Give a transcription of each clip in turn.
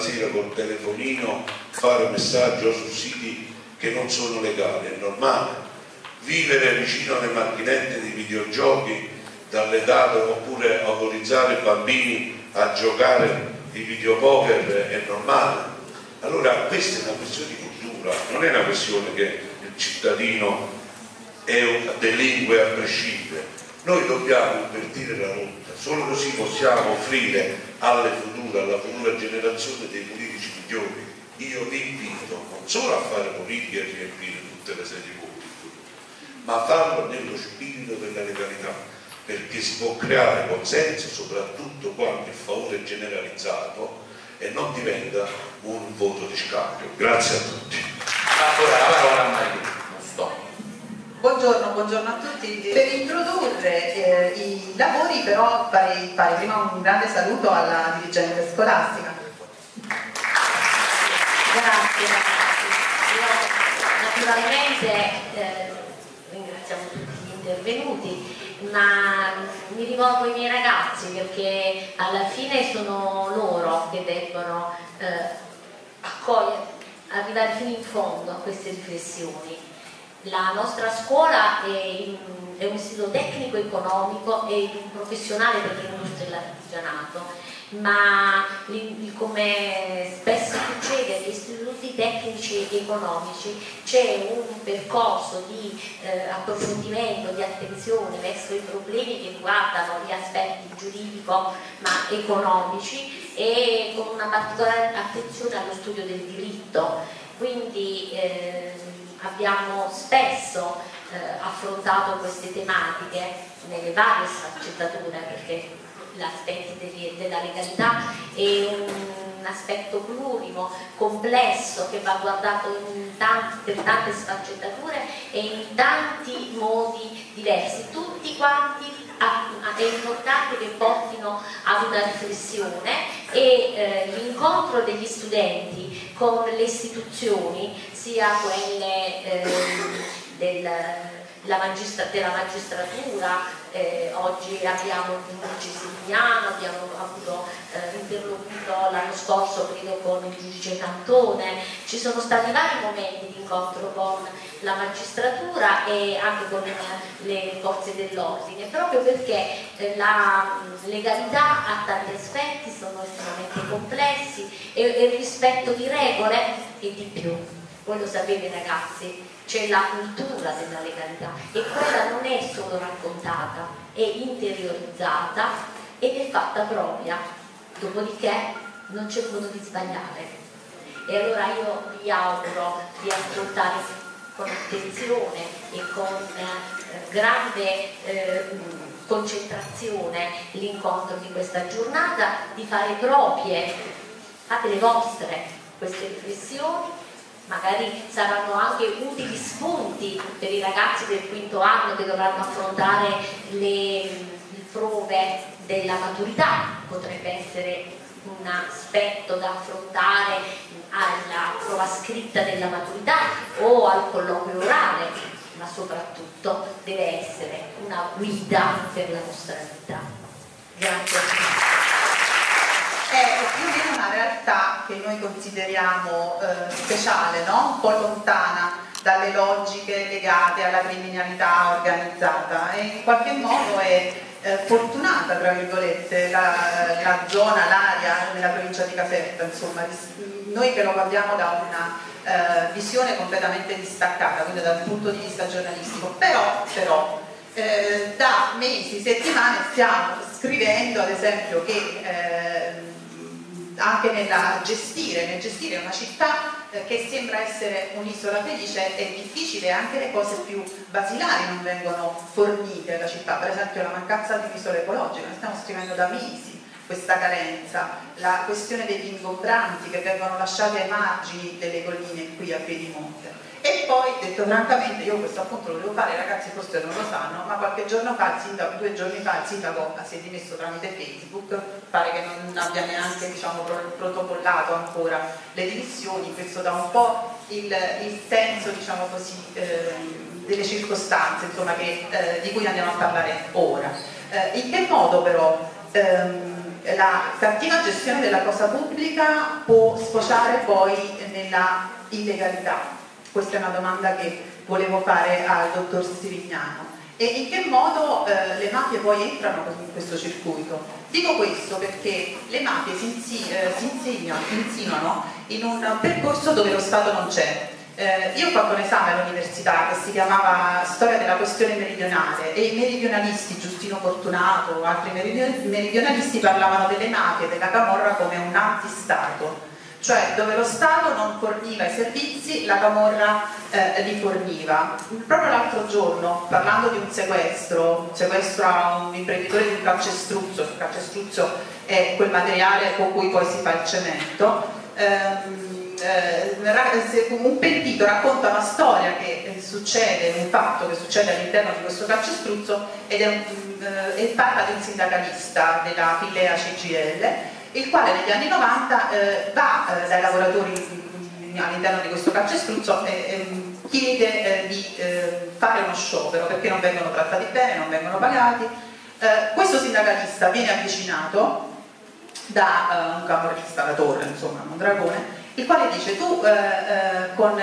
sera col telefonino, fare messaggio su siti che non sono legali, è normale. Vivere vicino alle macchinette di videogiochi dall'età oppure autorizzare i bambini a giocare i videopoker è normale. Allora questa è una questione di cultura, non è una questione che il cittadino è un delinque a prescindere. Noi dobbiamo invertire la rotta, solo così possiamo offrire alle future, alla futura generazione dei politici migliori. Io vi invito non solo a fare politica e riempire tutte le sedi pubbliche, ma a farlo nello spirito della legalità, perché si può creare consenso soprattutto quando il favore è generalizzato e non diventa un voto di scambio. Grazie a tutti. Ancora la parola a Maria. Buongiorno, buongiorno, a tutti. Per introdurre eh, i lavori però farei, farei, prima un grande saluto alla dirigente scolastica. Grazie, Io, naturalmente eh, ringraziamo tutti gli intervenuti, ma mi rivolgo ai miei ragazzi perché alla fine sono loro che debbono eh, accogliere, arrivare fino in fondo a queste riflessioni la nostra scuola è, è un istituto tecnico-economico e professionale per l'industria e l'artigianato, ma come spesso succede agli istituti tecnici ed economici c'è un percorso di eh, approfondimento, di attenzione verso i problemi che riguardano gli aspetti giuridico ma economici e con una particolare attenzione allo studio del diritto. Quindi, eh, abbiamo spesso eh, affrontato queste tematiche nelle varie sfaccettature perché l'aspetto della legalità è un aspetto plurimo, complesso che va guardato tanti, per tante sfaccettature e in tanti modi diversi, tutti quanti è importante che portino ad una riflessione e eh, l'incontro degli studenti con le istituzioni sia quelle eh, del, magistra, della magistratura, eh, oggi abbiamo il giudice Silviano, abbiamo avuto eh, interlocuto l'anno scorso credo con il giudice Cantone, ci sono stati vari momenti di incontro con la magistratura e anche con le forze dell'ordine, proprio perché eh, la legalità ha tanti aspetti, sono estremamente complessi e, il rispetto di regole e di più voi lo sapete ragazzi, c'è la cultura della legalità e quella non è solo raccontata, è interiorizzata ed è fatta propria, dopodiché non c'è modo di sbagliare. E allora io vi auguro di ascoltare con attenzione e con eh, grande eh, concentrazione l'incontro di questa giornata, di fare proprie, fate le vostre queste riflessioni magari saranno anche utili spunti per i ragazzi del quinto anno che dovranno affrontare le, prove della maturità, potrebbe essere un aspetto da affrontare alla prova scritta della maturità o al colloquio orale, ma soprattutto deve essere una guida per la nostra vita. Grazie è più una realtà che noi consideriamo eh, speciale, no? un po' lontana dalle logiche legate alla criminalità organizzata e in qualche modo è eh, fortunata, tra virgolette, la, la zona, l'area nella provincia di Caserta, insomma, noi che lo guardiamo da una eh, visione completamente distaccata, quindi dal punto di vista giornalistico, però, però eh, da mesi, settimane stiamo scrivendo ad esempio che eh, anche nella gestire, nel gestire una città eh, che sembra essere un'isola felice è difficile, anche le cose più basilari non vengono fornite alla città, per esempio la mancanza di un'isola ecologica, noi stiamo scrivendo da mesi questa carenza, la questione degli ingombranti che vengono lasciati ai margini delle colline qui a Piedimonte e poi, detto francamente, io questo appunto lo devo fare, ragazzi forse non lo sanno, ma qualche giorno fa, sindaco, due giorni fa, il sindaco si è dimesso tramite Facebook, pare che non abbia neanche diciamo, protocollato ancora le dimissioni, questo dà un po' il, il senso diciamo così, eh, delle circostanze insomma, che, eh, di cui andiamo a parlare ora. Eh, in che modo però ehm, la cattiva gestione della cosa pubblica può sfociare poi nella illegalità? Questa è una domanda che volevo fare al dottor Sirignano. E in che modo eh, le mafie poi entrano in questo circuito? Dico questo perché le mafie si, insi eh, si insinuano, insinuano in un percorso dove lo Stato non c'è. Eh, io ho fatto un esame all'università che si chiamava Storia della questione meridionale e i meridionalisti, Giustino Fortunato, altri meridionalisti parlavano delle mafie della Camorra come un antistato cioè dove lo Stato non forniva i servizi, la Camorra eh, li forniva. Proprio l'altro giorno, parlando di un sequestro, un sequestro a un imprenditore di un calcestruzzo, il calcestruzzo è quel materiale con cui poi si fa il cemento, ehm, eh, un pentito racconta una storia che eh, succede, un fatto che succede all'interno di questo calcestruzzo ed è un, e parla di un sindacalista della filea CGL il quale negli anni 90 eh, va dai lavoratori all'interno di questo calcestruzzo e ehm, chiede di fare uno sciopero perché non vengono trattati bene, non vengono pagati. Questo sindacalista viene avvicinato da un camorrista, la insomma, un dragone, il quale dice tu con,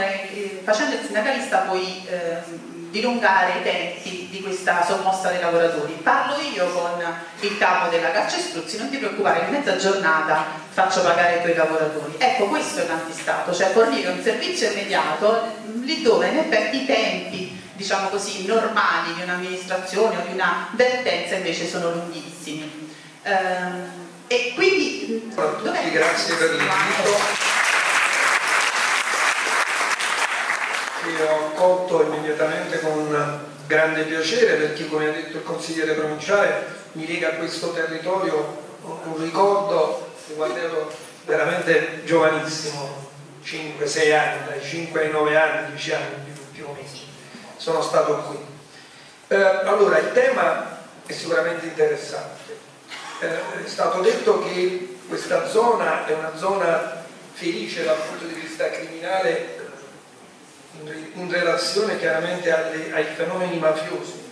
facendo il sindacalista puoi ehm, dilungare i tempi di questa sommossa dei lavoratori. Parlo io con il capo della Calcestruzzi, non ti preoccupare, in mezza giornata faccio pagare i tuoi lavoratori. Ecco, questo è l'antistato, cioè fornire un servizio immediato lì dove in effetti i tempi diciamo così, normali di un'amministrazione o di una vertenza invece sono lunghissimi. Ehm, e quindi... Grazie per l'invito. Che ho accolto immediatamente con grande piacere perché come ha detto il consigliere provinciale mi lega a questo territorio un ricordo quando veramente giovanissimo 5-6 anni, dai 5 ai 9 anni, 10 anni più o meno. Sono stato qui. Eh, allora il tema è sicuramente interessante. Eh, è stato detto che questa zona è una zona felice dal punto di vista criminale in relazione chiaramente alle, ai fenomeni mafiosi,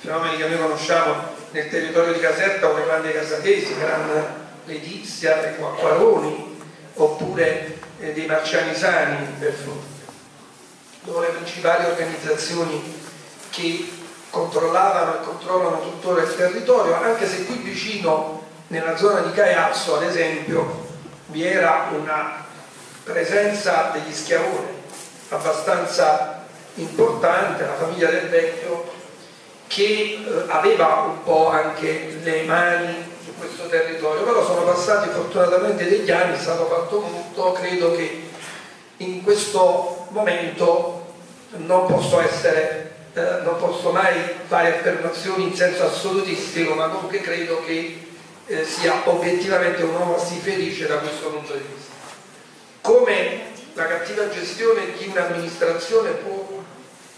fenomeni che noi conosciamo nel territorio di Caserta come Grande Casatesi, Gran Letizia, le Quacquaroni, oppure eh, dei Marcianisani per fronte. Sono le principali organizzazioni che controllavano e controllano tuttora il territorio, anche se qui vicino, nella zona di Caiazzo, ad esempio, vi era una presenza degli schiavoni abbastanza importante, la famiglia del vecchio, che eh, aveva un po' anche le mani su questo territorio, però sono passati fortunatamente degli anni, è stato fatto molto, credo che in questo momento non posso essere eh, non posso mai fare affermazioni in senso assolutistico, ma comunque credo che eh, sia obiettivamente un uomo si felice da questo punto di vista. Come la cattiva gestione di un'amministrazione può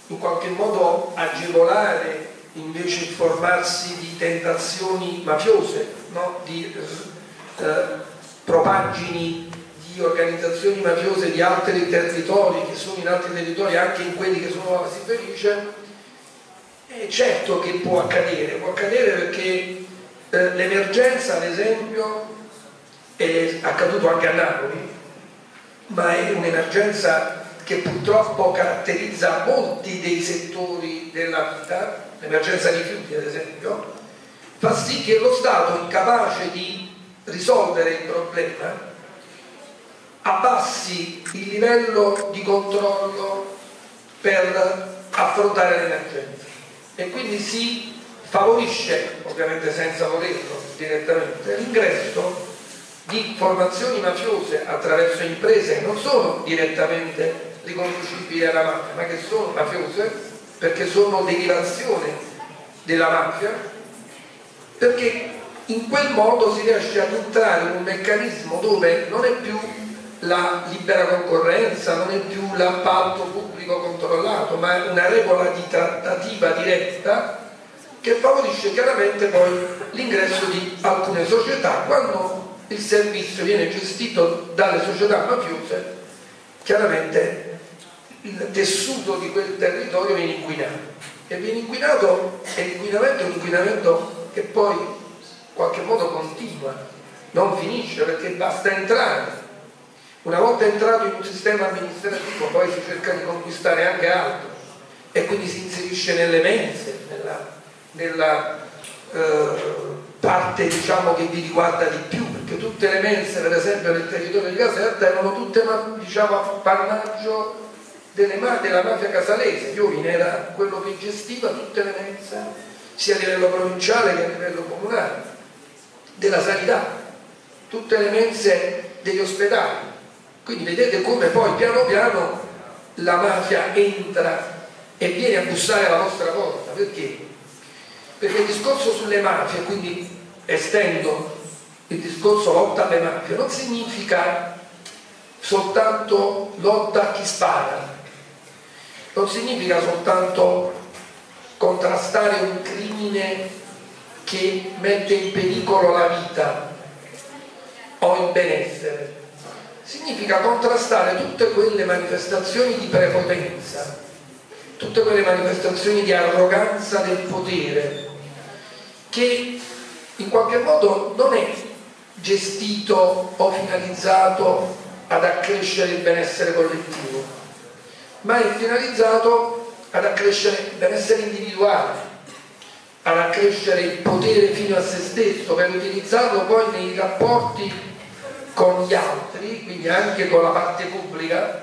in qualche modo agevolare invece il formarsi di tentazioni mafiose, no? di eh, propagini di organizzazioni mafiose di altri territori che sono in altri territori, anche in quelli che sono la felice, è certo che può accadere, può accadere perché eh, l'emergenza ad esempio è accaduto anche a Napoli, ma è un'emergenza che purtroppo caratterizza molti dei settori della vita, l'emergenza rifiuti ad esempio, fa sì che lo Stato incapace di risolvere il problema abbassi il livello di controllo per affrontare l'emergenza. E quindi si favorisce, ovviamente senza volerlo direttamente, l'ingresso di formazioni mafiose attraverso imprese che non sono direttamente riconducibili alla mafia, ma che sono mafiose perché sono derivazione della mafia, perché in quel modo si riesce ad entrare in un meccanismo dove non è più la libera concorrenza, non è più l'appalto pubblico controllato, ma è una regola di trattativa diretta che favorisce chiaramente poi l'ingresso di alcune società quando il servizio viene gestito dalle società mafiose, chiaramente il tessuto di quel territorio viene inquinato. E viene inquinato e l'inquinamento è un inquinamento che poi in qualche modo continua non finisce perché basta entrare. Una volta entrato in un sistema amministrativo poi si cerca di conquistare anche altro e quindi si inserisce nelle mense, nella, nella eh, parte diciamo, che vi riguarda di più, perché tutte le mense per esempio nel territorio di Caserta erano tutte diciamo, appannaggio della mafia casalese, Iovine era quello che gestiva tutte le mense, sia a livello provinciale che a livello comunale, della sanità, tutte le mense degli ospedali. Quindi vedete come poi piano piano la mafia entra e viene a bussare alla vostra porta. Perché? Perché il discorso sulle mafie, quindi estendo il discorso lotta alle mafie, non significa soltanto lotta a chi spara, non significa soltanto contrastare un crimine che mette in pericolo la vita o il benessere, significa contrastare tutte quelle manifestazioni di prepotenza, tutte quelle manifestazioni di arroganza del potere che in qualche modo non è gestito o finalizzato ad accrescere il benessere collettivo, ma è finalizzato ad accrescere il benessere individuale, ad accrescere il potere fino a se stesso per utilizzarlo poi nei rapporti con gli altri, quindi anche con la parte pubblica,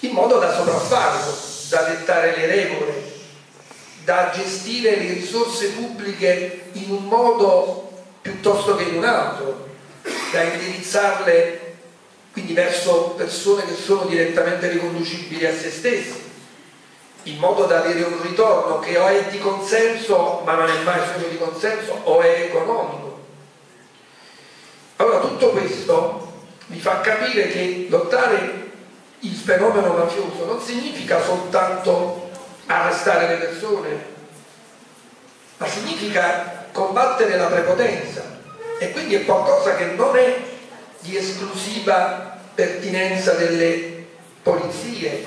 in modo da sopraffarlo, da dettare le regole, da gestire le risorse pubbliche in un modo piuttosto che in un altro, da indirizzarle quindi verso persone che sono direttamente riconducibili a se stessi, in modo da avere un ritorno che o è di consenso, ma non è mai solo di consenso, o è economico. Allora tutto questo vi fa capire che lottare il fenomeno mafioso non significa soltanto arrestare le persone, ma significa combattere la prepotenza e quindi è qualcosa che non è di esclusiva pertinenza delle polizie,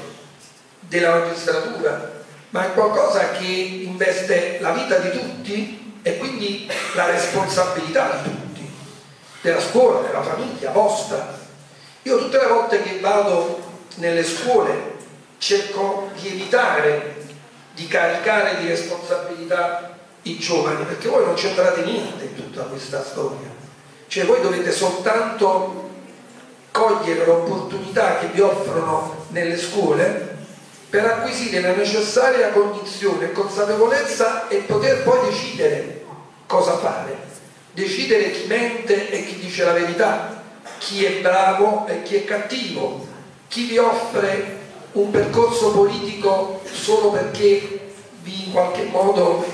della magistratura, ma è qualcosa che investe la vita di tutti e quindi la responsabilità di tutti, della scuola, della famiglia, vostra. Io tutte le volte che vado nelle scuole cerco di evitare di caricare di responsabilità i giovani, perché voi non c'entrate niente in tutta questa storia. Cioè voi dovete soltanto cogliere l'opportunità che vi offrono nelle scuole per acquisire la necessaria cognizione e consapevolezza e poter poi decidere cosa fare. Decidere chi mente e chi dice la verità, chi è bravo e chi è cattivo, chi vi offre un percorso politico solo perché vi in qualche modo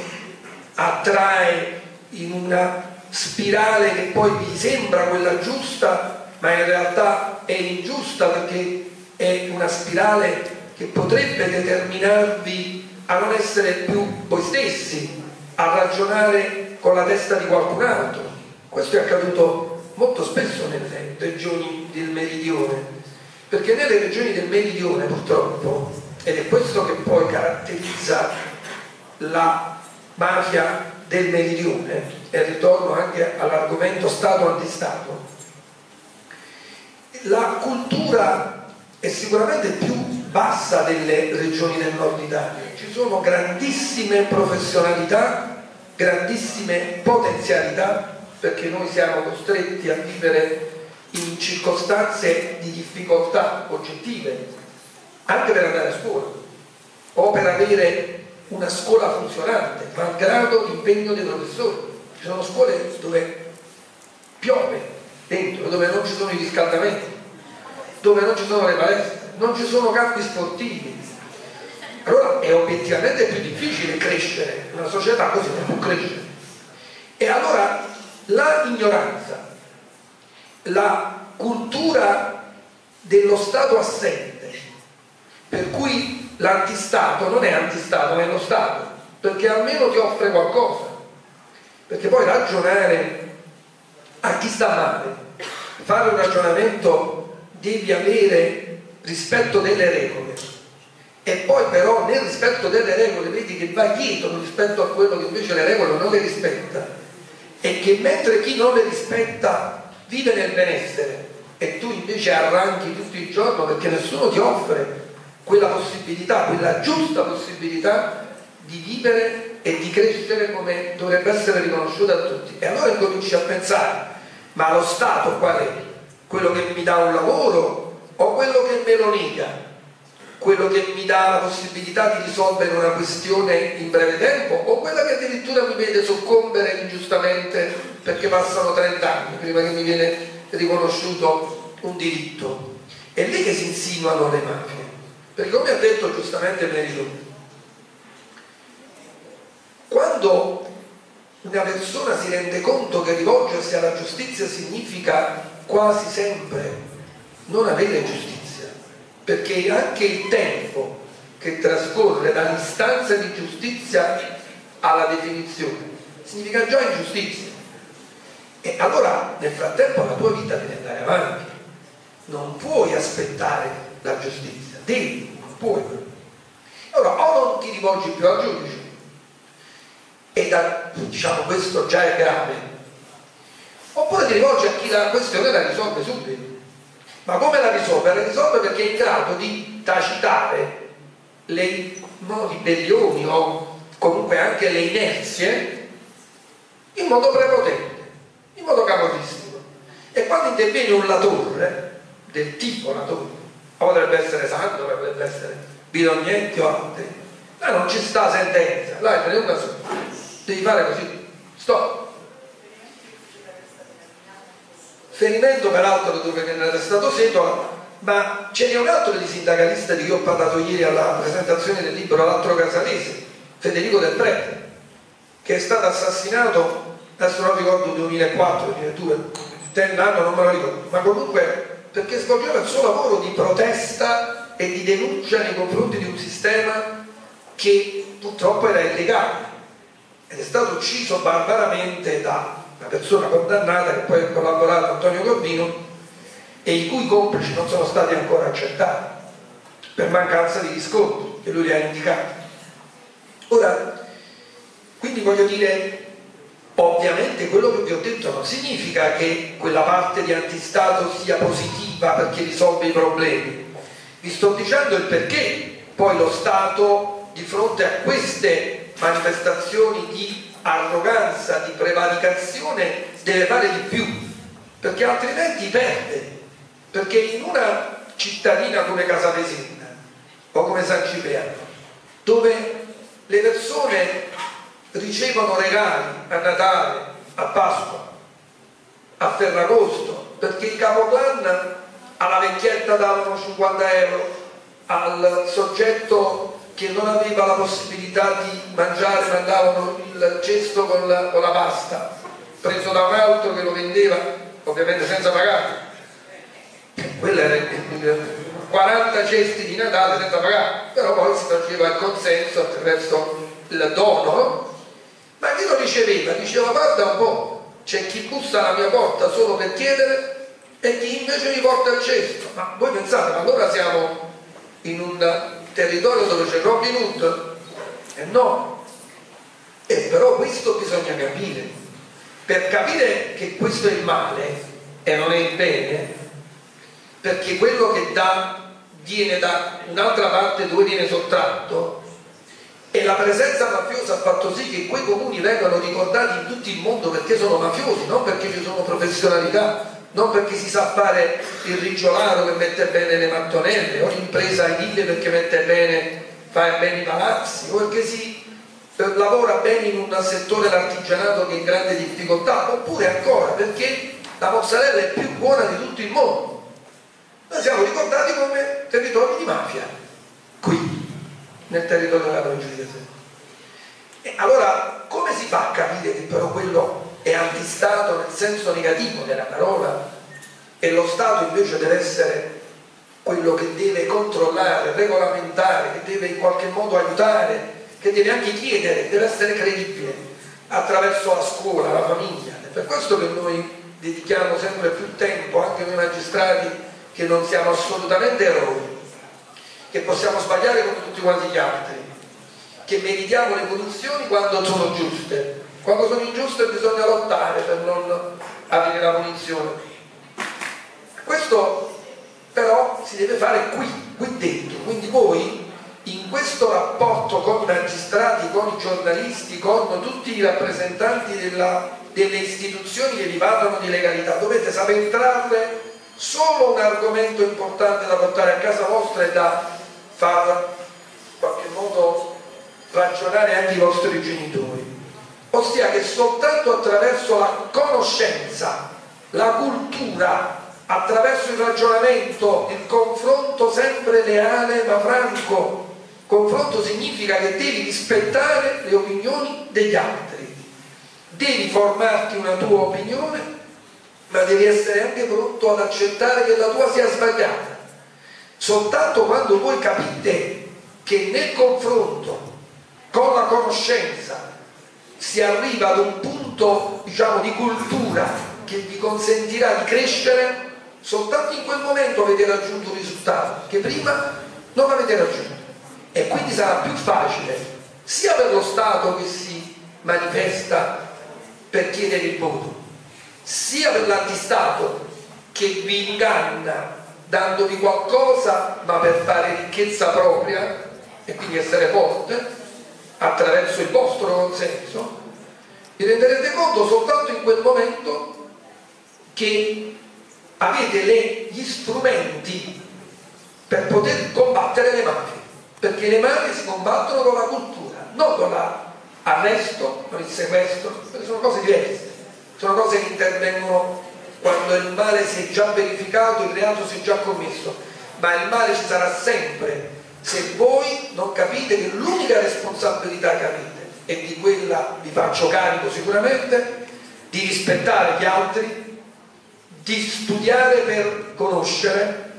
attrae in una spirale che poi vi sembra quella giusta, ma in realtà è ingiusta perché è una spirale che potrebbe determinarvi a non essere più voi stessi, a ragionare con la testa di qualcun altro. Questo è accaduto molto spesso nelle regioni del meridione perché nelle regioni del meridione purtroppo, ed è questo che poi caratterizza la mafia del meridione, e ritorno anche all'argomento Stato-antistato, la cultura è sicuramente più bassa delle regioni del nord Italia, ci sono grandissime professionalità, grandissime potenzialità, perché noi siamo costretti a vivere in circostanze di difficoltà oggettive, anche per andare a scuola o per avere una scuola funzionante, malgrado l'impegno dei professori. Ci sono scuole dove piove dentro, dove non ci sono i riscaldamenti, dove non ci sono le palestre, non ci sono campi sportivi. Allora è obiettivamente più difficile crescere, una società così non può crescere. E allora la ignoranza la cultura dello Stato assente, per cui l'antistato non è antistato, ma è lo Stato, perché almeno ti offre qualcosa. Perché poi ragionare a chi sta male, fare un ragionamento devi avere rispetto delle regole. E poi però nel rispetto delle regole vedi che va dietro rispetto a quello che invece le regole non le rispetta. E che mentre chi non le rispetta vive nel benessere. E tu invece arranchi tutto il giorno perché nessuno ti offre quella possibilità, quella giusta possibilità di vivere e di crescere come dovrebbe essere riconosciuta a tutti. E allora incominci a pensare, ma lo Stato qual è? Quello che mi dà un lavoro o quello che me lo nega? quello che mi dà la possibilità di risolvere una questione in breve tempo o quella che addirittura mi vede soccombere ingiustamente perché passano 30 anni prima che mi viene riconosciuto un diritto. È lì che si insinuano le mafie. Perché come ha detto giustamente Merito, quando una persona si rende conto che rivolgersi alla giustizia significa quasi sempre non avere giustizia, perché anche il tempo che trascorre dall'istanza di giustizia alla definizione significa già ingiustizia. E allora nel frattempo la tua vita deve andare avanti, non puoi aspettare la giustizia, devi, non puoi. Allora o non ti rivolgi più al giudice, e da, diciamo questo già è grave, oppure ti rivolgi a chi la questione la risolve subito ma come la risolve? La risolve perché è in grado di tacitare le no, ribellioni o comunque anche le inerzie in modo prepotente, in modo camorristico. E quando interviene un latore, del tipo latore, potrebbe essere Santo, potrebbe essere Bidognetti o altri, là non ci sta sentenza, là è una devi fare così, stop. Ferimento peraltro dove viene arrestato Setola, ma ce n'è un altro di sindacalista di cui ho parlato ieri alla presentazione del libro L'altro casalese, Federico Del Prete, che è stato assassinato, adesso non ricordo 2004, 2002, l'anno non me lo ricordo, ma comunque perché svolgeva il suo lavoro di protesta e di denuncia nei confronti di un sistema che purtroppo era illegale ed è stato ucciso barbaramente da una persona condannata che poi ha collaborato Antonio Corbino e i cui complici non sono stati ancora accettati per mancanza di riscontri che lui ha indicati. Ora, quindi voglio dire, ovviamente quello che vi ho detto non significa che quella parte di antistato sia positiva perché risolve i problemi. Vi sto dicendo il perché poi lo Stato di fronte a queste manifestazioni di arroganza, di prevaricazione deve fare di più, perché altrimenti perde, perché in una cittadina come Casapesina o come San Cipriano, dove le persone ricevono regali a Natale, a Pasqua, a Ferragosto, perché il capoclan alla vecchietta davano 50 euro, al soggetto che non aveva la possibilità di mangiare, mandavano il cesto con la, con la pasta, preso da un altro che lo vendeva, ovviamente senza pagare. Quello era 40 cesti di Natale senza pagare, però poi si faceva il consenso attraverso il dono, ma chi lo riceveva? Diceva guarda un po', c'è chi bussa alla mia porta solo per chiedere e chi invece mi porta il cesto. Ma voi pensate, ma allora siamo in un territorio dove c'è Robin Hood? Eh no. E però questo bisogna capire. Per capire che questo è il male e non è il bene, perché quello che dà viene da un'altra parte dove viene sottratto, e la presenza mafiosa ha fatto sì che quei comuni vengano ricordati in tutto il mondo perché sono mafiosi, non perché ci sono professionalità, non perché si sa fare il rigiolaro che mette bene le mattonelle o l'impresa edile perché mette bene, fa bene i palazzi o perché si eh, lavora bene in un settore l'artigianato che è in grande difficoltà oppure ancora perché la mozzarella è più buona di tutto il mondo. Noi siamo ricordati come territorio di mafia qui nel territorio della Caserta e allora come si fa a capire che però quello è antistato nel senso negativo della parola e lo Stato invece deve essere quello che deve controllare, regolamentare, che deve in qualche modo aiutare, che deve anche chiedere, deve essere credibile attraverso la scuola, la famiglia. È per questo che noi dedichiamo sempre più tempo, anche noi magistrati, che non siamo assolutamente eroi, che possiamo sbagliare come tutti quanti gli altri, che meritiamo le punizioni quando sono giuste, quando sono ingiuste bisogna lottare per non avere la punizione. Questo però si deve fare qui, qui dentro, quindi voi in questo rapporto con i magistrati, con i giornalisti, con tutti i rappresentanti della, delle istituzioni che vi parlano di legalità, dovete saper trarre solo un argomento importante da portare a casa vostra e da far in qualche modo ragionare anche i vostri genitori. Ossia che soltanto attraverso la conoscenza, la cultura, attraverso il ragionamento, il confronto sempre leale ma franco, confronto significa che devi rispettare le opinioni degli altri, devi formarti una tua opinione, ma devi essere anche pronto ad accettare che la tua sia sbagliata. Soltanto quando voi capite che nel confronto con la conoscenza si arriva ad un punto diciamo, di cultura che vi consentirà di crescere, soltanto in quel momento avete raggiunto un risultato che prima non avete raggiunto. E quindi sarà più facile sia per lo Stato che si manifesta per chiedere il voto, sia per l'antistato che vi inganna dandovi qualcosa ma per fare ricchezza propria e quindi essere forte attraverso il vostro consenso, vi renderete conto soltanto in quel momento che avete le, gli strumenti per poter combattere le mafie, perché le mafie si combattono con la cultura, non con l'arresto, con il sequestro, sono cose diverse, sono cose che intervengono quando il male si è già verificato, il reato si è già commesso, ma il male ci sarà sempre se voi non capite che l'unica responsabilità che avete, e di quella vi faccio carico sicuramente, di rispettare gli altri, di studiare per conoscere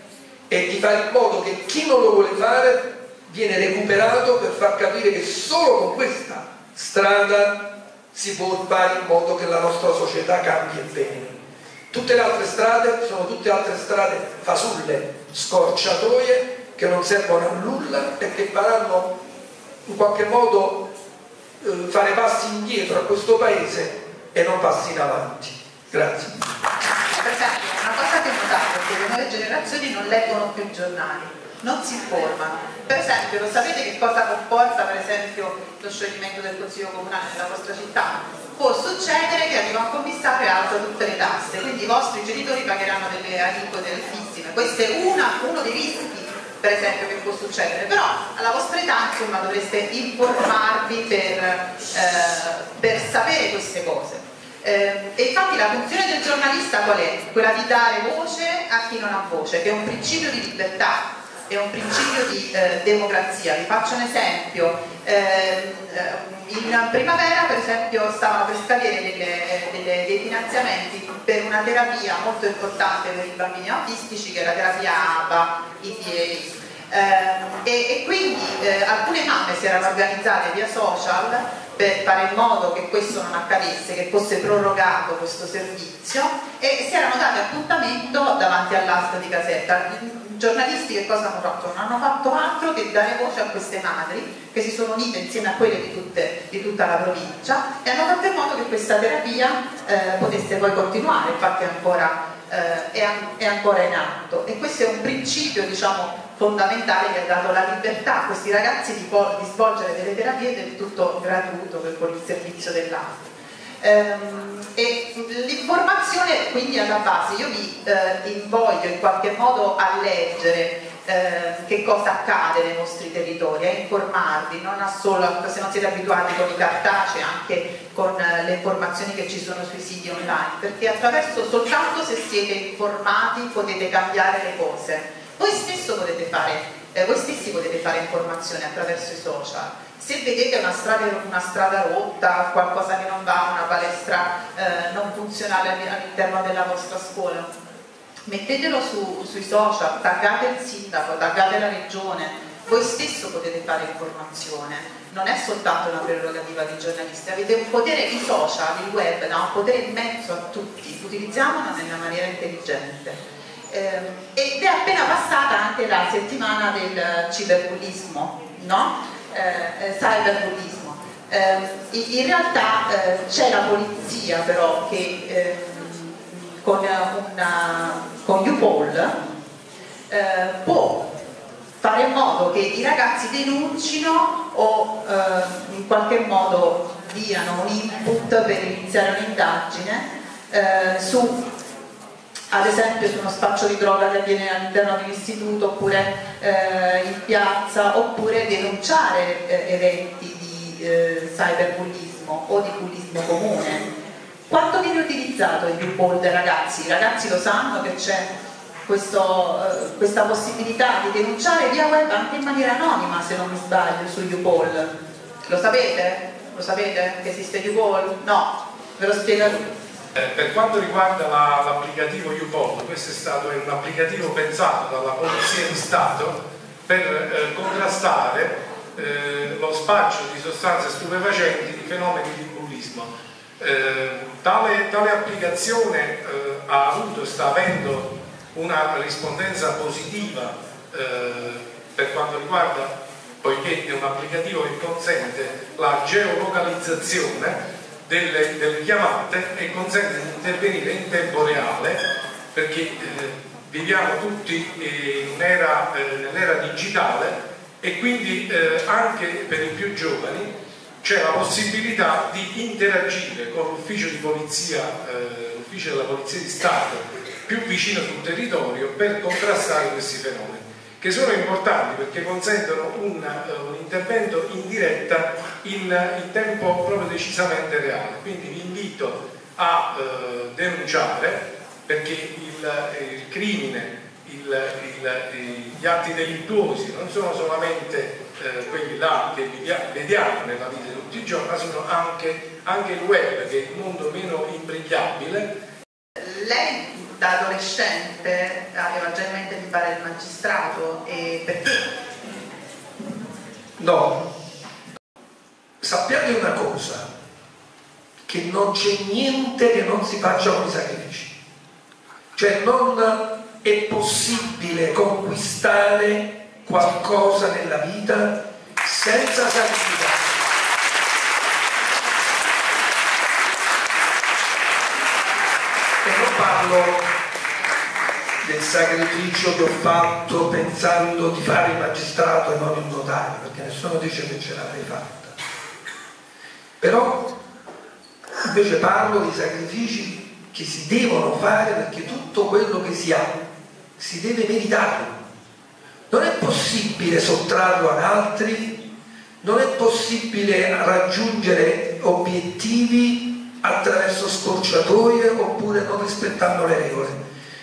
e di fare in modo che chi non lo vuole fare viene recuperato per far capire che solo con questa strada si può fare in modo che la nostra società cambi e bene. Tutte le altre strade sono tutte altre strade fasulle, scorciatoie che non servono a nulla e che faranno in qualche modo eh, fare passi indietro a questo paese e non passi in avanti. Grazie. Una cosa che ho notato è che le nuove generazioni non leggono più i giornali, non si informano. Per esempio, lo sapete che cosa comporta per esempio lo scioglimento del Consiglio Comunale nella vostra città? Può succedere che arriva un commissario e alza tutte le tasse, quindi i vostri genitori pagheranno delle aliquote altissime. Questo è una, uno dei rischi per esempio che può succedere, però alla vostra età insomma dovreste informarvi per, eh, per sapere queste cose. Eh, e infatti la funzione del giornalista qual è? Quella di dare voce a chi non ha voce, che è un principio di libertà, è un principio di eh, democrazia. Vi faccio un esempio. Eh, in primavera per esempio stavano per scadere dei finanziamenti per una terapia molto importante per i bambini autistici che è la terapia ABA, EPA. Eh, e, e, quindi eh, alcune mamme si erano organizzate via social per fare in modo che questo non accadesse, che fosse prorogato questo servizio e si erano date appuntamento davanti all'asta di casetta giornalisti che cosa hanno fatto? Non hanno fatto altro che dare voce a queste madri che si sono unite insieme a quelle di, tutte, di tutta la provincia e hanno fatto in modo che questa terapia eh, potesse poi continuare, infatti è ancora, eh, è, è ancora, in atto e questo è un principio diciamo, fondamentale che ha dato la libertà a questi ragazzi di, di svolgere delle terapie del tutto gratuito con il servizio dell'altro. Ehm, e l'informazione quindi alla base, io vi eh, invoglio in qualche modo a leggere eh, che cosa accade nei vostri territori, a informarvi, non solo, se non siete abituati con i cartacei, anche con eh, le informazioni che ci sono sui siti online, perché attraverso soltanto se siete informati potete cambiare le cose. Voi potete fare, eh, voi stessi potete fare informazione attraverso i social se vedete una strada, una strada, rotta, qualcosa che non va, una palestra eh, non funzionale all'interno della vostra scuola, mettetelo su, sui social, taggate il sindaco, taggate la regione, voi stesso potete fare informazione, non è soltanto una prerogativa dei giornalisti, avete un potere, i social, il web, da un potere immenso a tutti, utilizziamolo nella maniera intelligente. Eh, ed è appena passata anche la settimana del ciberbullismo, no? Eh, eh, cyberbullismo. Eh, in realtà eh, c'è la polizia però che eh, con, una, con UPOL eh, può fare in modo che i ragazzi denuncino o eh, in qualche modo diano un input per iniziare un'indagine su ad esempio su uno spaccio di droga che avviene all'interno di un istituto oppure eh, in piazza oppure denunciare eh, eventi di eh, cyberbullismo o di bullismo comune. Quanto viene utilizzato il U-Poll dai ragazzi? I ragazzi lo sanno che c'è questo, eh, questa possibilità di denunciare via web anche in maniera anonima se non mi sbaglio su U-Poll. Lo sapete? Lo sapete che esiste U-Poll? No, ve lo spiego per quanto riguarda l'applicativo la, UPOL, questo è stato un applicativo pensato dalla Polizia di Stato per eh, contrastare eh, lo spaccio di sostanze stupefacenti di fenomeni di bullismo. Eh, tale, tale, applicazione eh, ha avuto e sta avendo una rispondenza positiva eh, per quanto riguarda, poiché è un applicativo che consente la geolocalizzazione delle, delle chiamate e consente di intervenire in tempo reale perché eh, viviamo tutti eh, nell'era digitale e quindi eh, anche per i più giovani c'è la possibilità di interagire con l'ufficio di polizia, eh, l'ufficio della polizia di Stato più vicino sul territorio per contrastare questi fenomeni che sono importanti perché consentono un, un intervento in diretta in, in, tempo proprio decisamente reale. Quindi vi invito a uh, denunciare perché il, il crimine, il, gli atti delittuosi non sono solamente uh, quelli là che vediamo nella vita di tutti i giorni, ma sono anche, anche il web che è il mondo meno imbrigliabile. Lei da adolescente aveva già in mente di fare il magistrato e perché? No, sappiate una cosa, che non c'è niente che non si faccia con i sacrifici. Cioè non è possibile conquistare qualcosa nella vita senza sacrificare. E non parlo del sacrificio che ho fatto pensando di fare il magistrato e non il notario, perché nessuno dice che ce l'avrei fatta. Però invece parlo di sacrifici che si devono fare perché tutto quello che si ha si deve meritare. Non è possibile sottrarlo ad altri, non è possibile raggiungere obiettivi attraverso scorciatoie oppure non rispettando le regole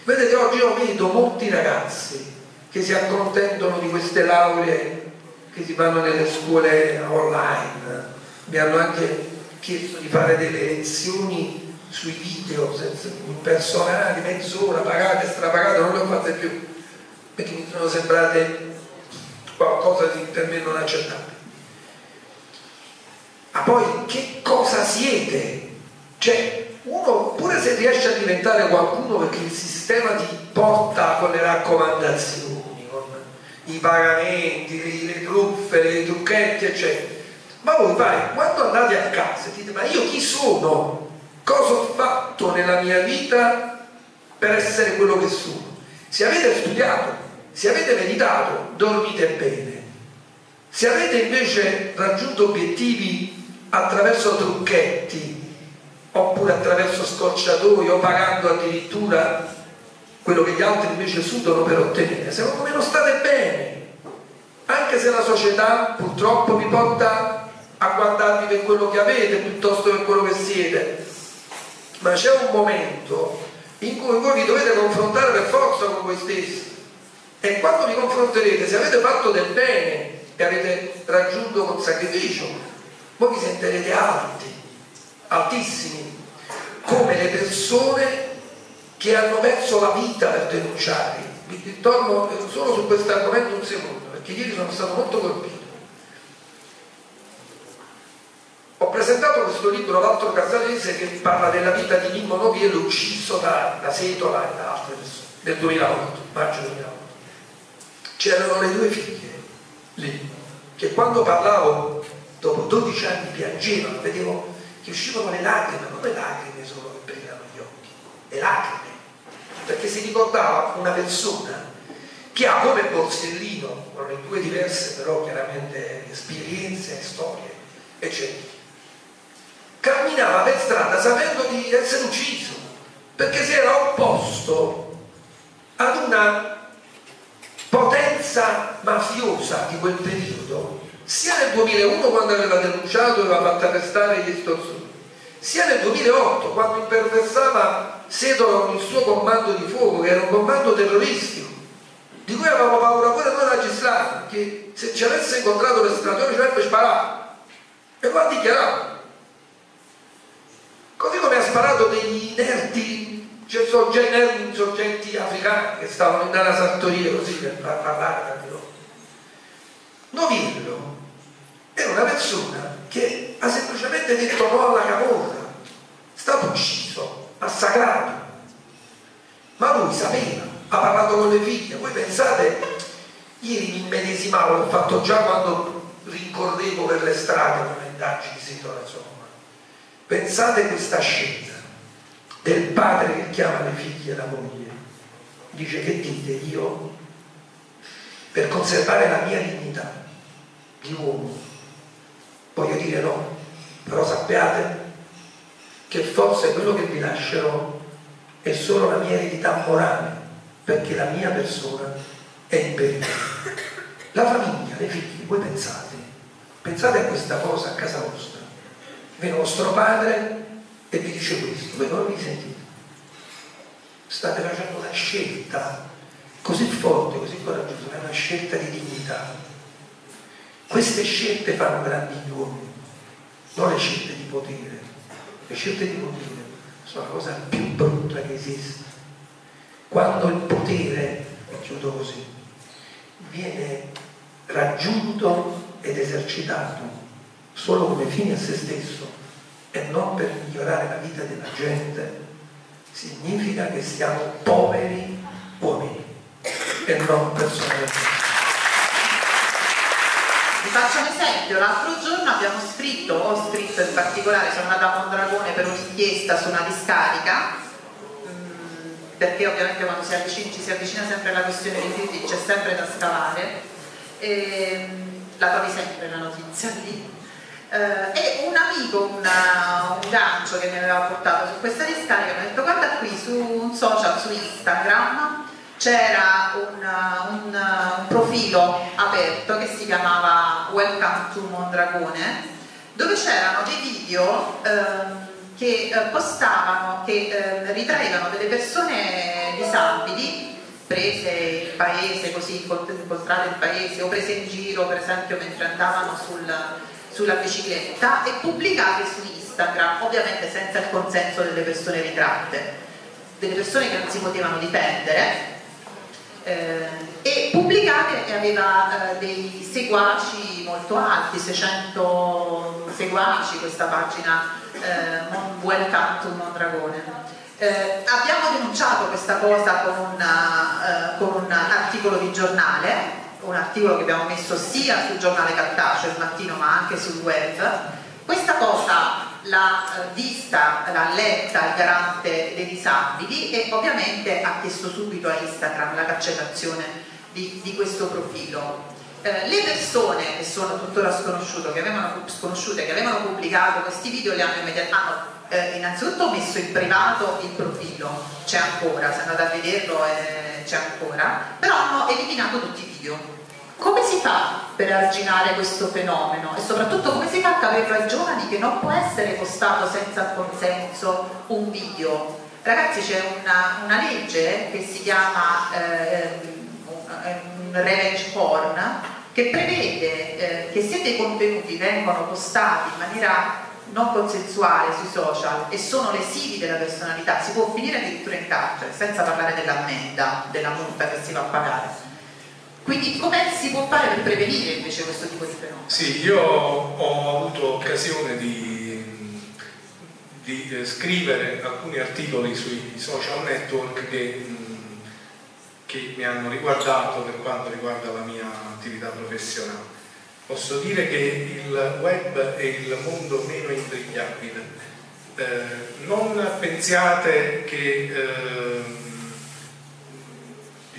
Vedete, oggi io vedo molti ragazzi che si accontentano di queste lauree che si fanno nelle scuole online, mi hanno anche chiesto di fare delle lezioni sui video personali, mezz'ora, pagate, strapagate, non le ho fatte più, perché mi sono sembrate qualcosa di per me non accettabile. Ma poi che cosa siete? Cioè, uno pure se riesce a diventare qualcuno perché il sistema ti porta con le raccomandazioni, con i pagamenti, le truffe, i trucchetti, eccetera. Ma voi vai, quando andate a casa dite ma io chi sono? Cosa ho fatto nella mia vita per essere quello che sono? Se avete studiato, se avete meditato, dormite bene. Se avete invece raggiunto obiettivi attraverso trucchetti, oppure attraverso scorciatoie o pagando addirittura quello che gli altri invece sudano per ottenere. Secondo me non state bene, anche se la società purtroppo vi porta a guardarvi per quello che avete piuttosto che quello che siete. Ma c'è un momento in cui voi vi dovete confrontare per forza con voi stessi. E quando vi confronterete, se avete fatto del bene e avete raggiunto con sacrificio, voi vi sentirete alti altissimi, come le persone che hanno perso la vita per denunciare. Vi torno solo su questo argomento un secondo, perché ieri sono stato molto colpito. Ho presentato questo libro l'altro Casalese che parla della vita di Mimmo Noviello ucciso da, da Setola e da altre persone, del 2008, maggio 2008. C'erano le due figlie lì, che quando parlavo dopo 12 anni piangevano, vedevo che uscivano le lacrime, non le lacrime solo che brillano gli occhi, le lacrime, perché si ricordava una persona che ha come Borsellino, con le due diverse però chiaramente esperienze, storie, eccetera, camminava per strada sapendo di essere ucciso, perché si era opposto ad una potenza mafiosa di quel periodo, sia nel 2001 quando aveva denunciato e aveva fatto arrestare gli estorsori, sia nel 2008 quando imperversava Sedolo con il suo comando di fuoco, che era un comando terroristico, di cui avevamo paura pure noi magistrati, che se ci avesse incontrato strada ci avrebbe sparato. E ha dichiarato. Così come ha sparato degli inerti, cioè soggetti, soggetti africani che stavano in una sartoria così per parlare di loro. Novillo era una persona che ha semplicemente detto no alla camorra, stato ucciso, massacrato. Ma lui sapeva, ha parlato con le figlie. Voi pensate, ieri mi immedesimavo, l'ho fatto già quando rincorrevo per le strade con le indagini di situazione Pensate questa scena del padre che chiama le figlie e la moglie. Dice che dite io per conservare la mia dignità di uomo. Voglio dire no, però sappiate che forse quello che vi lascerò è solo la mia eredità morale, perché la mia persona è in pericolo. La famiglia, le figlie, voi pensate, pensate a questa cosa a casa vostra viene vostro padre e vi dice questo, voi non vi sentite. State facendo una scelta così forte, così coraggiosa, è una scelta di dignità. Queste scelte fanno grandi uomini, non le scelte di potere. Le scelte di potere sono la cosa più brutta che esiste. Quando il potere, chiudo così, viene raggiunto ed esercitato solo come fine a se stesso e non per migliorare la vita della gente, significa che siamo poveri uomini e non persone. Vi faccio un esempio, l'altro giorno abbiamo scritto, ho scritto in particolare, sono andata a Mondragone per un'inchiesta su una discarica, mm, perché ovviamente quando si avvicina, ci si avvicina sempre alla questione dei rifiuti c'è sempre da scavare, e, la trovi sempre la notizia lì, e un amico, una, un gancio che mi aveva portato su questa discarica mi ha detto guarda qui su un social, su Instagram c'era un, un, un, profilo aperto che si chiamava Welcome to Mondragone dove c'erano dei video eh, che eh, postavano, che eh, ritraevano delle persone disabili prese in paese, così incontrate in paese o prese in giro per esempio mentre andavano sul, sulla bicicletta e pubblicate su Instagram, ovviamente senza il consenso delle persone ritratte, delle persone che non si potevano difendere, eh, e pubblicate e aveva eh, dei seguaci molto alti, 600 seguaci questa pagina eh, Welcome Mondragone. Eh, abbiamo denunciato questa cosa con, una, eh, con un articolo di giornale un articolo che abbiamo messo sia sul giornale cartaceo il mattino ma anche sul web, questa cosa l'ha eh, vista, l'ha letta il garante dei disabili e ovviamente ha chiesto subito a Instagram la cancellazione di, di questo profilo. Eh, le persone che sono tuttora sconosciute che, avevano, sconosciute, che avevano pubblicato questi video le hanno immediatamente eh, innanzitutto messo in privato il profilo, c'è ancora, se andate a vederlo eh, c'è ancora, però hanno eliminato tutti i video. Come si fa per arginare questo fenomeno e soprattutto come si fa a capirlo ai giovani che non può essere postato senza consenso un video? Ragazzi c'è una, una, legge che si chiama eh, un revenge porn che prevede eh, che se dei contenuti vengono postati in maniera non consensuale sui social e sono lesivi della personalità, si può finire addirittura in carcere, senza parlare dell'ammenda, della multa che si va a pagare. Quindi come si può fare per prevenire invece questo tipo di fenomeno? Sì, io ho avuto occasione di, di eh, scrivere alcuni articoli sui social network che, che mi hanno riguardato per quanto riguarda la mia attività professionale posso dire che il web è il mondo meno imbrigliabile. Eh, non pensiate che, eh,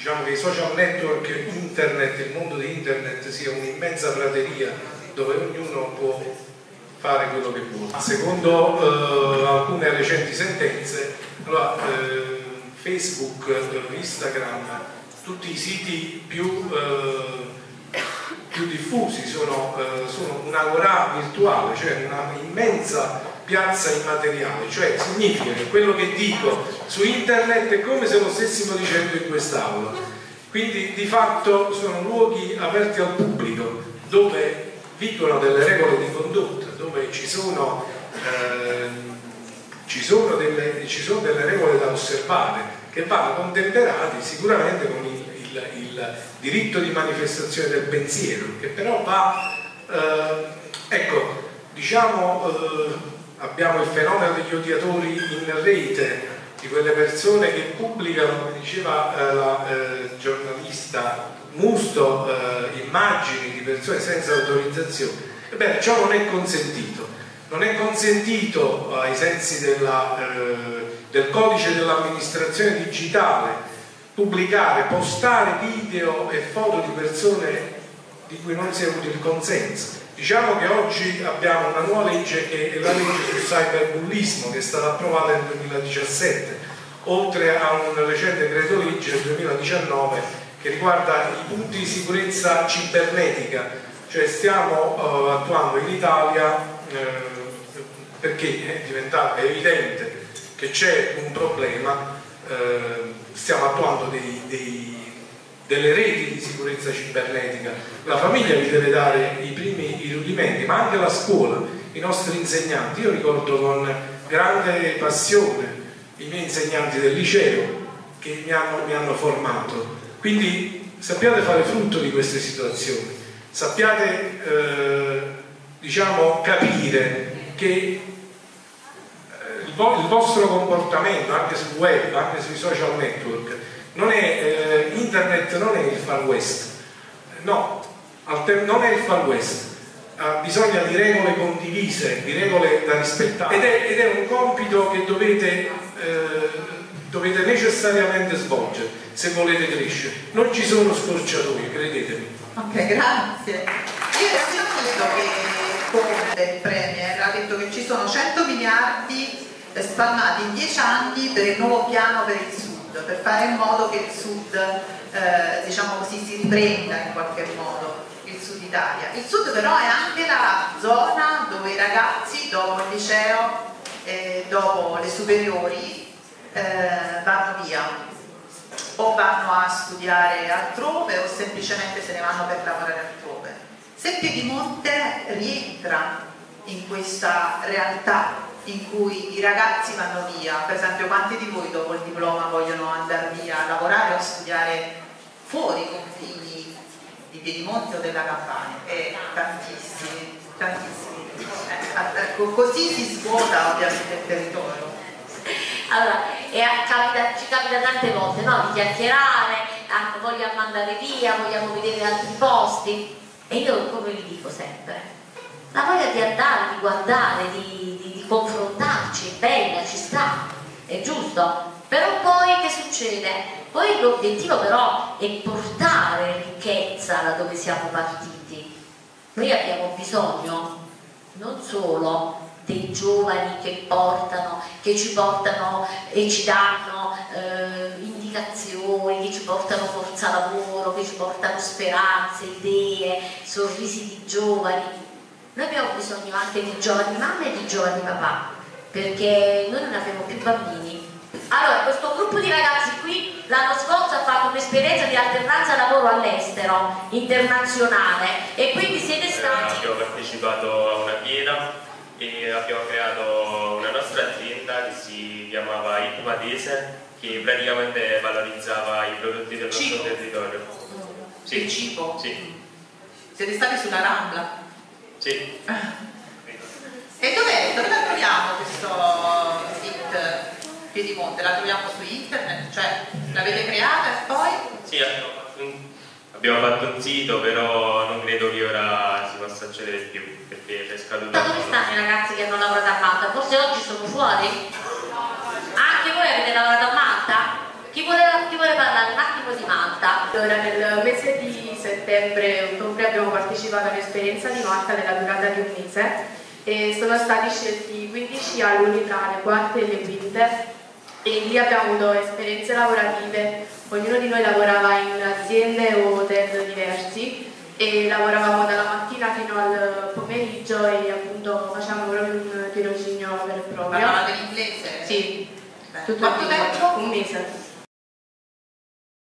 diciamo che i social network, internet, il mondo di internet sia un'immensa prateria dove ognuno può fare quello che vuole. Secondo eh, alcune recenti sentenze, allora, eh, Facebook, Instagram, tutti i siti più, eh, più diffusi sono, eh, sono un'agorà virtuale, cioè una immensa piazza immateriale, cioè significa che quello che dico su internet è come se lo stessimo dicendo in quest'aula. Quindi di fatto sono luoghi aperti al pubblico dove vigono delle regole di condotta, dove ci sono, eh, ci sono, delle, ci sono delle regole da osservare che vanno contemperati sicuramente con il, il, il, diritto di manifestazione del pensiero, che però va, eh, ecco, diciamo, eh, abbiamo il fenomeno degli odiatori in rete, di quelle persone che pubblicano, come diceva eh, la eh, giornalista Musto, eh, immagini di persone senza autorizzazione. Ebbene, ciò non è consentito. Non è consentito ai sensi della, eh, del codice dell'amministrazione digitale pubblicare, postare video e foto di persone di cui non si è avuto il consenso. Diciamo che oggi abbiamo una nuova legge che è la legge sul cyberbullismo che è stata approvata nel 2017, oltre a un recente decreto legge del 2019 che riguarda i punti di sicurezza cibernetica, cioè stiamo uh, attuando in Italia, uh, perché è diventato evidente che c'è un problema, uh, stiamo attuando dei, dei, delle reti di sicurezza cibernetica. La famiglia vi deve dare i primi i rudimenti, ma anche la scuola, i nostri insegnanti. Io ricordo con grande passione i miei insegnanti del liceo che mi hanno, mi hanno formato. Quindi sappiate fare frutto di queste situazioni, sappiate eh, diciamo, capire che eh, il, vostro comportamento anche sul web, anche sui social network, non è, eh, internet non è il far west, no, non è il far west, ha bisogno di regole condivise, di regole da rispettare ed è, ed è un compito che dovete, eh, dovete necessariamente svolgere se volete crescere. Non ci sono scorciatoie, credetemi. Ok, grazie. Io ho sentito che Conte, il Premier, ha detto che ci sono 100 miliardi spalmati in 10 anni per il nuovo piano per il Sud, per fare in modo che il Sud, eh, diciamo così, si riprenda in qualche modo il Sud Italia. Il Sud però è anche la zona dove i ragazzi dopo il liceo, eh, dopo le superiori, eh, vanno via o vanno a studiare altrove o semplicemente se ne vanno per lavorare altrove. Se Piedimonte rientra in questa realtà in cui i ragazzi vanno via, per esempio quanti di voi dopo il diploma vogliono andare via a lavorare o studiare fuori confini di Piedimonte o della Campania? Eh, tantissimi, tantissimi. Eh, ecco, così si svuota ovviamente il territorio. Allora, capita, ci capita tante volte no? di chiacchierare, ah, vogliamo andare via, vogliamo vedere altri posti e io come vi dico sempre, la voglia di andare, di guardare, di, di, di confrontarci, è bella, ci sta, è giusto, però poi che succede? Poi l'obiettivo però è portare ricchezza da dove siamo partiti. Noi abbiamo bisogno non solo dei giovani che portano, che ci portano e ci danno eh, indicazioni, che ci portano forza lavoro, che ci portano speranze, idee, sorrisi di giovani. Noi abbiamo bisogno anche di giovani mamme e di giovani papà, perché noi non abbiamo più bambini. Allora, questo gruppo di ragazzi qui l'anno scorso ha fatto un'esperienza di alternanza lavoro all'estero, internazionale, e quindi siete stati... Eh, abbiamo partecipato a una fiera e abbiamo creato una nostra azienda che si chiamava Ipmadese che praticamente valorizzava i prodotti del nostro cibo. territorio. Sì. Il cibo? Sì. Siete stati sulla Rambla? Sì. E dov'è? Dove la troviamo questo sito Piedimonte? La troviamo su internet? Cioè l'avete creata e poi? Sì, abbiamo fatto, un, abbiamo fatto un sito, però non credo che ora si possa di più perché c'è scaduto. Ma dove stanno i ragazzi che hanno lavorato a Malta? Forse oggi sono fuori? Anche voi avete lavorato a Malta? Chi vuole, chi vuole parlare un attimo di Malta? Allora, nel mese di settembre e ottobre abbiamo partecipato all'esperienza di Malta della durata di un mese e sono stati scelti 15 alunni tra le quarte e le quinte e lì abbiamo avuto esperienze lavorative, ognuno di noi lavorava in aziende o hotel diversi e lavoravamo dalla mattina fino al pomeriggio e appunto facciamo proprio un tirocinio vero e proprio. Parlavate in inglese? Sì, Beh, tutto Quanto tempo? Un mese.